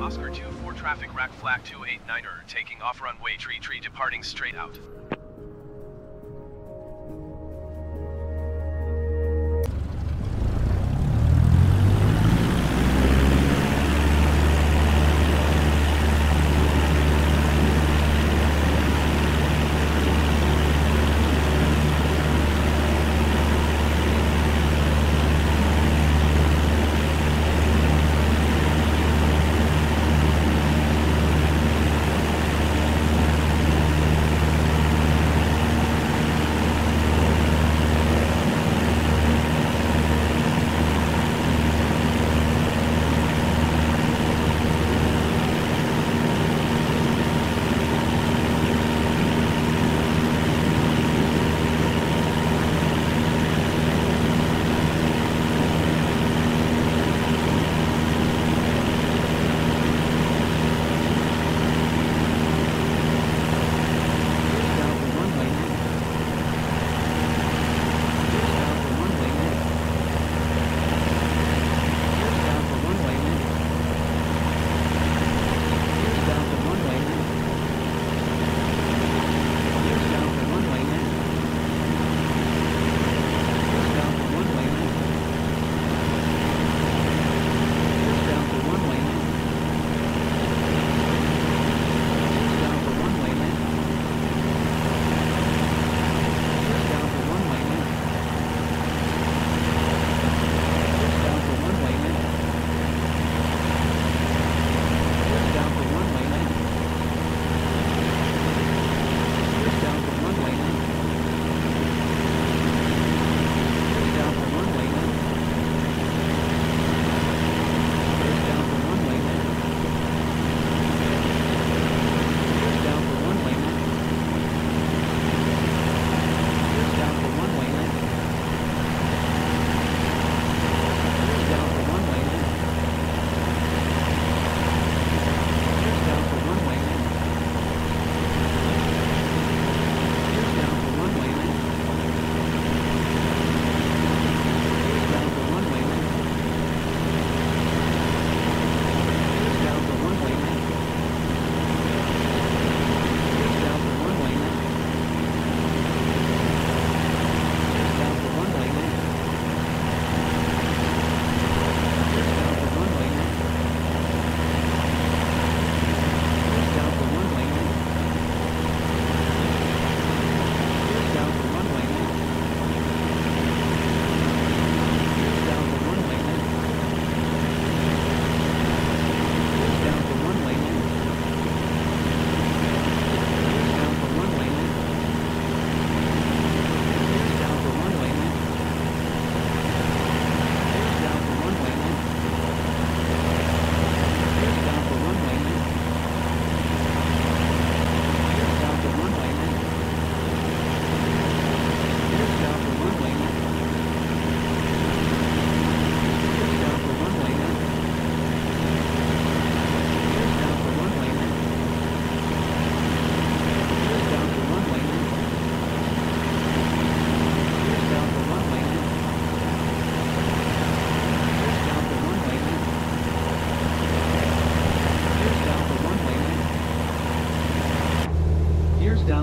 Oscar 2 4 traffic rack flag 289er taking off runway tree tree departing straight out.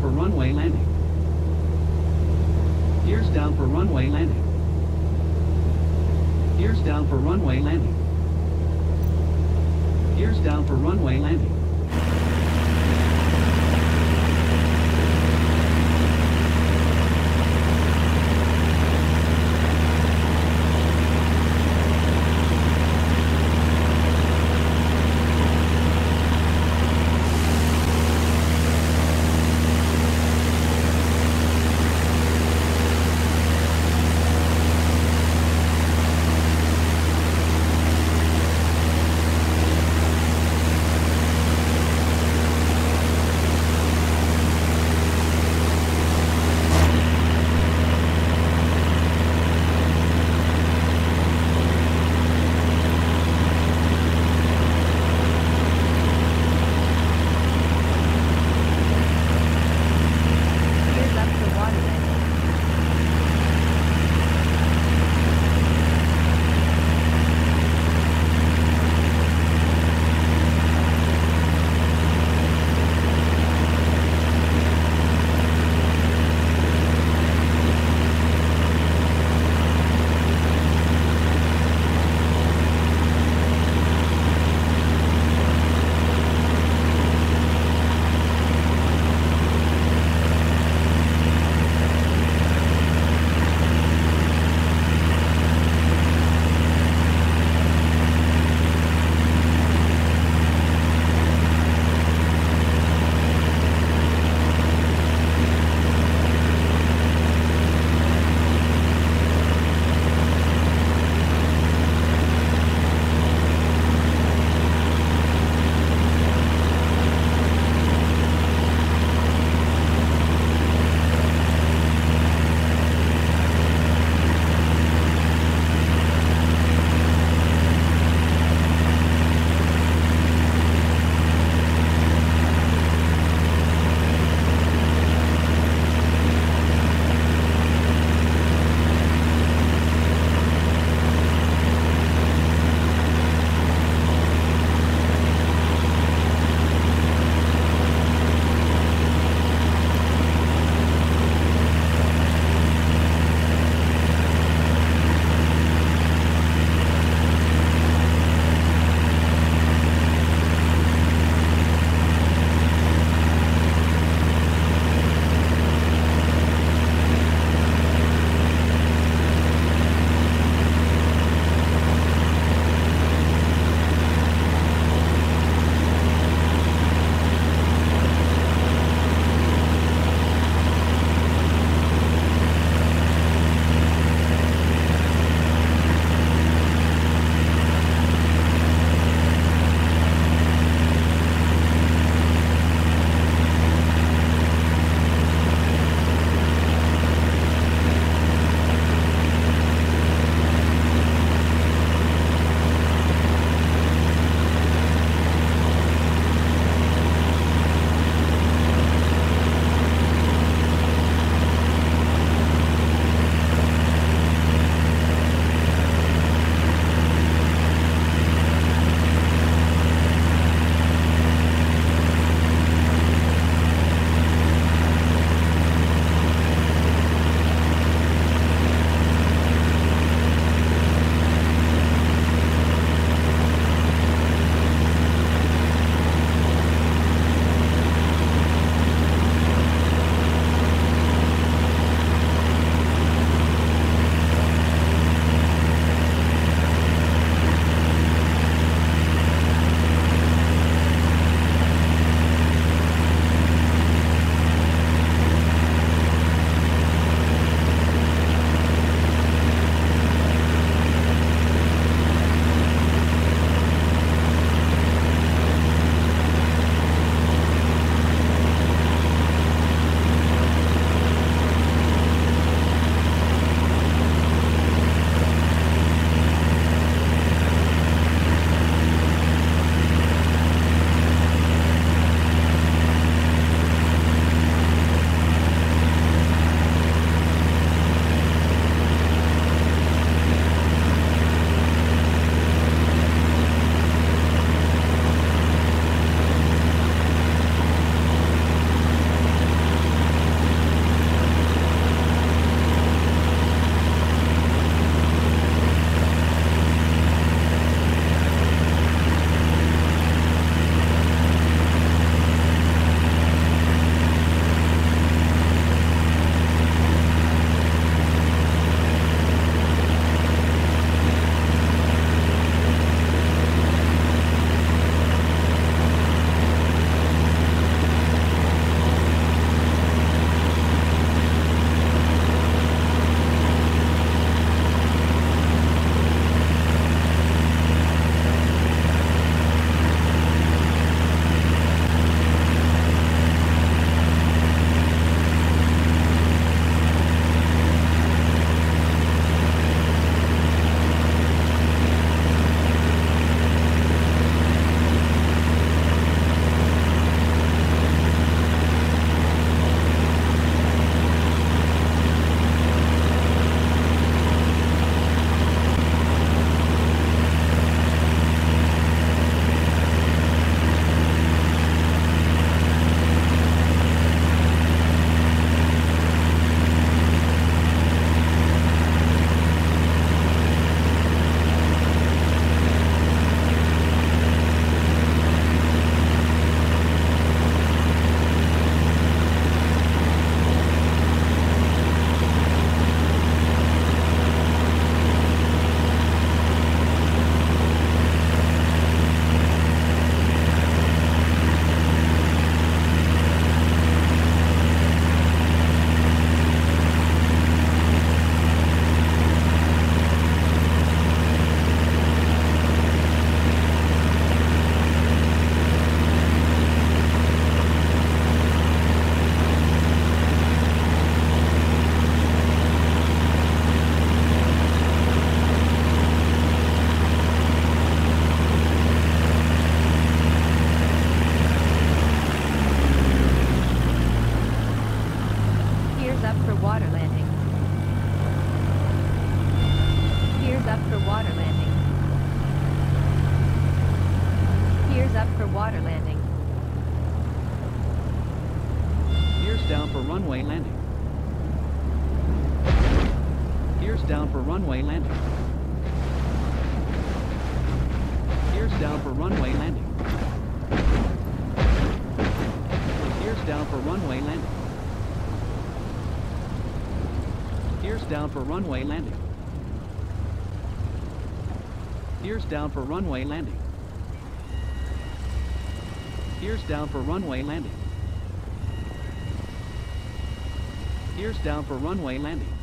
down for runway landing. Gears down for runway landing. Gears down for runway landing. Gears down for runway landing. Water landing. Gears down for runway landing. Gears down for runway landing. Gears down for runway landing. Gears down for runway landing. Gears down for runway landing. Gears down for runway landing. Gears down for runway landing. Gears down for runway landing.